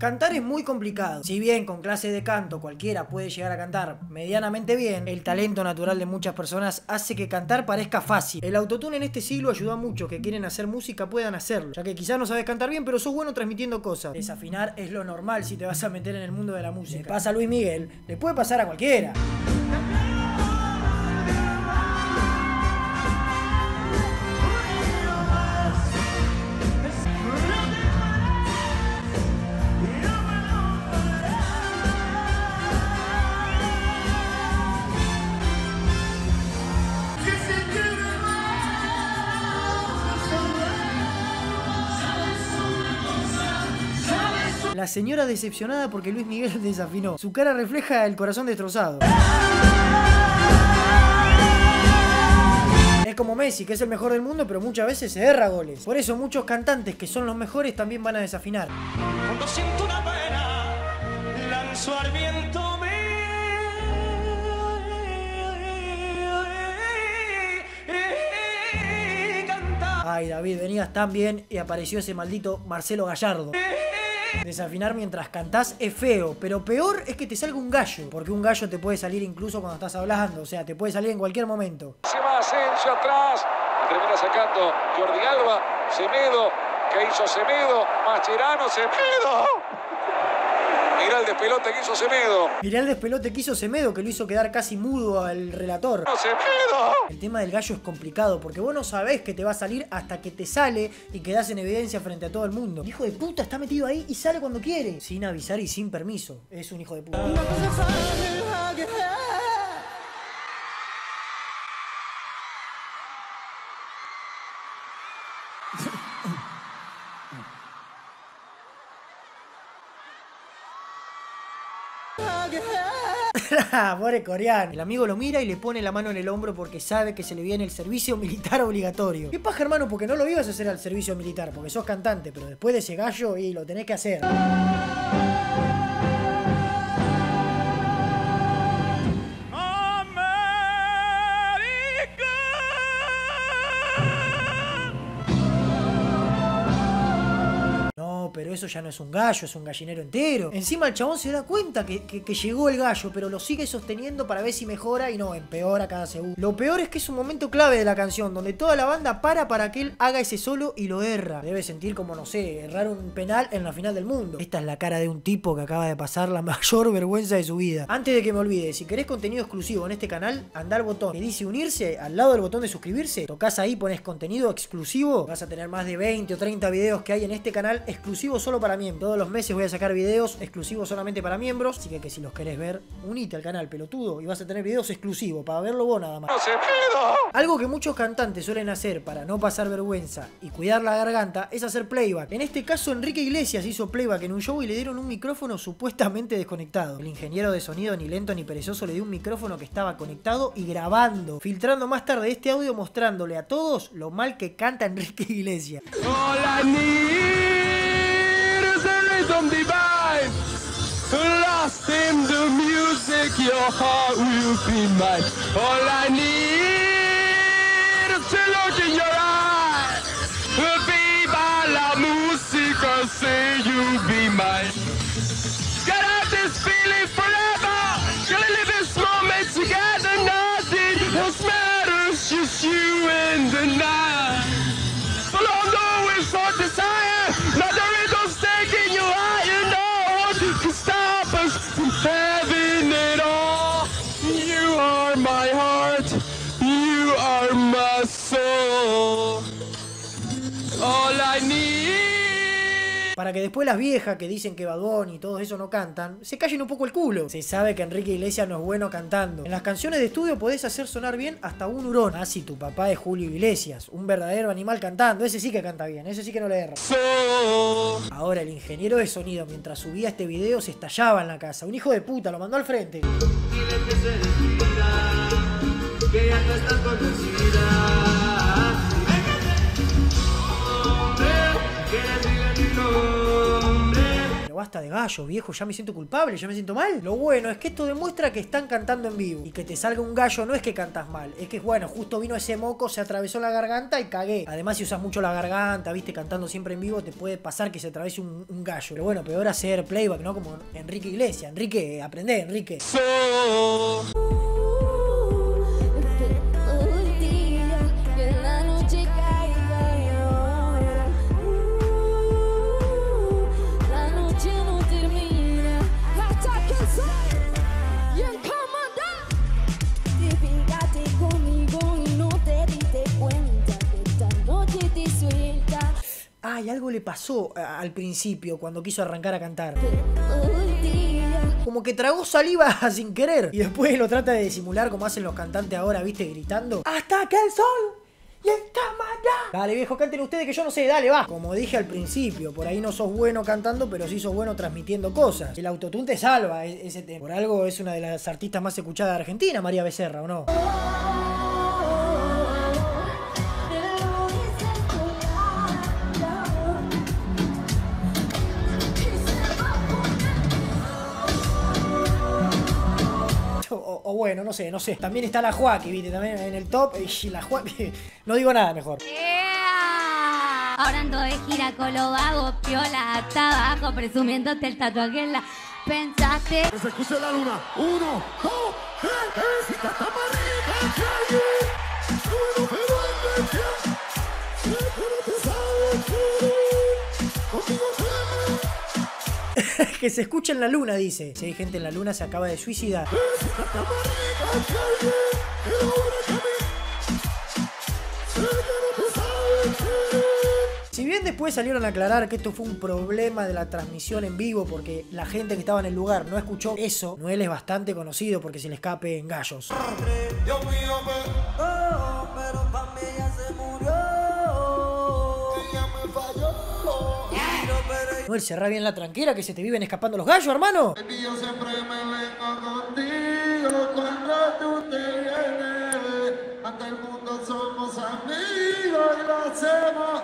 Cantar es muy complicado. Si bien con clase de canto cualquiera puede llegar a cantar medianamente bien, el talento natural de muchas personas hace que cantar parezca fácil. El autotune en este siglo ayuda a muchos que quieren hacer música puedan hacerlo, ya que quizás no sabes cantar bien, pero sos bueno transmitiendo cosas. Desafinar es lo normal si te vas a meter en el mundo de la música. Le pasa a Luis Miguel, le puede pasar a cualquiera. La señora decepcionada porque Luis Miguel desafinó. Su cara refleja el corazón destrozado. Es como Messi, que es el mejor del mundo, pero muchas veces se erra goles. Por eso muchos cantantes que son los mejores también van a desafinar. Cuando siento una pena, lanzo al viento. Ay, David, venías tan bien y apareció ese maldito Marcelo Gallardo. Desafinar mientras cantás es feo, pero peor es que te salga un gallo, porque un gallo te puede salir incluso cuando estás hablando, o sea, te puede salir en cualquier momento. Se va Asensio atrás. Termina sacando Jordi Alba. Semedo. que hizo Semedo? Mascherano. Semedo. Mirá el despelote que hizo Semedo. Mirá el despelote que hizo Semedo, que lo hizo quedar casi mudo al relator. Semedo. El tema del gallo es complicado, porque vos no sabés que te va a salir hasta que te sale y quedás en evidencia frente a todo el mundo. El hijo de puta está metido ahí y sale cuando quiere, sin avisar y sin permiso. Es un hijo de puta. Pobre coreano. El amigo lo mira y le pone la mano en el hombro porque sabe que se le viene el servicio militar obligatorio. ¿Qué paja, hermano? Porque no lo ibas a hacer al servicio militar, porque sos cantante, pero después de ese gallo y lo tenés que hacer. Eso ya no es un gallo, es un gallinero entero. Encima el chabón se da cuenta que, que- llegó el gallo, pero lo sigue sosteniendo para ver si mejora y no, empeora cada segundo. Lo peor es que es un momento clave de la canción, donde toda la banda para para que él haga ese solo y lo erra. Debe sentir como, no sé, errar un penal en la final del mundo. Esta es la cara de un tipo que acaba de pasar la mayor vergüenza de su vida. Antes de que me olvide, si querés contenido exclusivo en este canal, anda al botón que dice unirse, al lado del botón de suscribirse, tocas ahí, pones contenido exclusivo, vas a tener más de 20 o 30 videos que hay en este canal exclusivos solo para miembros. Todos los meses voy a sacar videos exclusivos solamente para miembros, así que, que si los querés ver, unite al canal pelotudo y vas a tener videos exclusivos para verlo vos nada más. Algo que muchos cantantes suelen hacer para no pasar vergüenza y cuidar la garganta es hacer playback. En este caso, Enrique Iglesias hizo playback en un show y le dieron un micrófono supuestamente desconectado. El ingeniero de sonido, ni lento ni perezoso, le dio un micrófono que estaba conectado y grabando, filtrando más tarde este audio mostrándole a todos lo mal que canta Enrique Iglesias. Need is rhythm divine. Lost in the music, your heart will be mine. All I need is to look in your eyes. Viva la música, say you'll be mine. Get out this feeling Para que después las viejas que dicen que Badón y todo eso no cantan, se callen un poco el culo. Se sabe que Enrique Iglesias no es bueno cantando. En las canciones de estudio podés hacer sonar bien hasta un hurón. Ah, si tu papá es Julio Iglesias, un verdadero animal cantando, ese sí que canta bien, ese sí que no le erra. Ahora el ingeniero de sonido mientras subía este video se estallaba en la casa. Un hijo de puta, lo mandó al frente. Pero basta de gallo, viejo, ya me siento culpable, ya me siento mal. Lo bueno es que esto demuestra que están cantando en vivo. Y que te salga un gallo no es que cantas mal, es que bueno, justo vino ese moco, se atravesó la garganta y cagué. Además, si usas mucho la garganta, viste, cantando siempre en vivo, te puede pasar que se atraviese un, gallo. Pero bueno, peor hacer playback, ¿no? Como Enrique Iglesias. Enrique, aprende, Enrique. Algo le pasó a- al principio cuando quiso arrancar a cantar. Como que tragó saliva sin querer. Y después lo trata de disimular como hacen los cantantes ahora, viste, gritando. ¡Hasta que el sol! ¡Y el camarada! Dale, viejo, canten ustedes que yo no sé, dale, va. Como dije al principio, por ahí no sos bueno cantando, pero sí sos bueno transmitiendo cosas. El autotune te salva e- ese tema. Por algo es una de las artistas más escuchadas de Argentina, María Becerra, ¿o no? O, o bueno, no sé, no sé. También está la Joaquín, viste, también en el top. Y la Joaquín. No digo nada mejor. Ahora ando de gira con lo vago, piola hasta abajo, presumiéndote el tatuaje en la... Pensaste Que se escuche la luna. Uno, dos, tres. Está más que se escucha en la luna, dice. Si hay gente en la luna, se acaba de suicidar. Si bien después salieron a aclarar que esto fue un problema de la transmisión en vivo porque la gente que estaba en el lugar no escuchó eso, Noel es bastante conocido porque se le escape en gallos. Dios Noel, cerrá bien la tranquera que se te viven escapando los gallos, hermano. Baby, yo siempre me vengo contigo cuando tú te vienes. Hasta el mundo somos amigos y lo hacemos.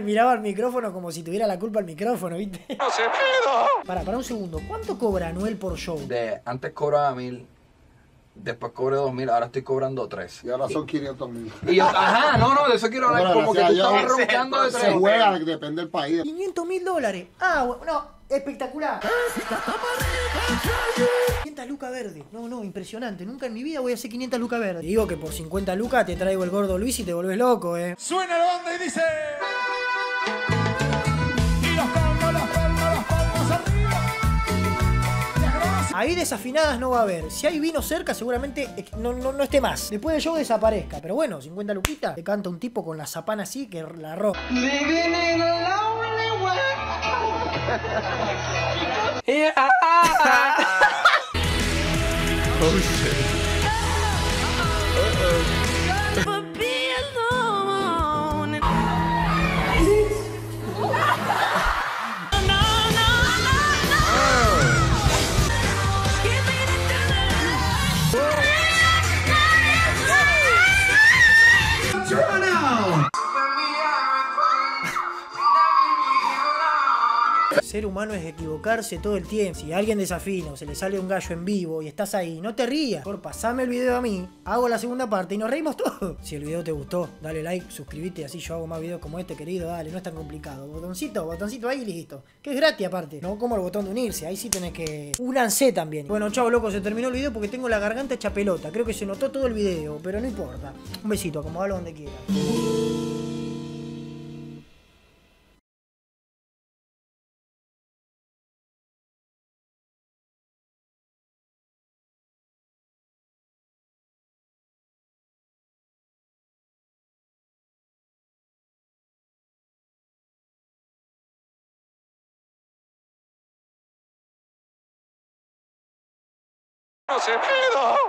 Miraba al micrófono como si tuviera la culpa el micrófono, ¿viste? ¡No se pedo! Para, para un segundo. ¿Cuánto cobra Noel por show? De, antes cobraba mil, después cobré dos mil, ahora estoy cobrando tres. Y ahora son 500 mil. Y yo, ajá, no, no, de eso quiero hablar, como que tú estabas roncando de Se tres. juega, depende del país. 500 mil dólares. Ah, bueno, no, espectacular. 500 lucas verde. No, no, impresionante. Nunca en mi vida voy a hacer 500 lucas verde. Te digo que por 50 lucas te traigo el gordo Luis y te volvés loco, eh. Suena la banda y dice. Ahí desafinadas no va a haber. Si hay vino cerca, seguramente no, no, no esté más. Después del show desaparezca. Pero bueno, 50 luquitas. Te canta un tipo con la zapana así que la ropa. But Ser humano es equivocarse todo el tiempo. Si alguien desafina o se le sale un gallo en vivo y estás ahí, no te rías. Por pasame el video a mí, hago la segunda parte y nos reímos todos. Si el video te gustó, dale like, suscríbete, así yo hago más videos como este, querido. Dale, no es tan complicado. Botoncito, botoncito ahí y listo. Que es gratis aparte. No como el botón de unirse, ahí sí tenés que. Únanse también. Bueno, chao, loco, se terminó el video porque tengo la garganta hecha pelota. Creo que se notó todo el video, pero no importa. Un besito, acomodalo donde quieras. ¡No se pedo!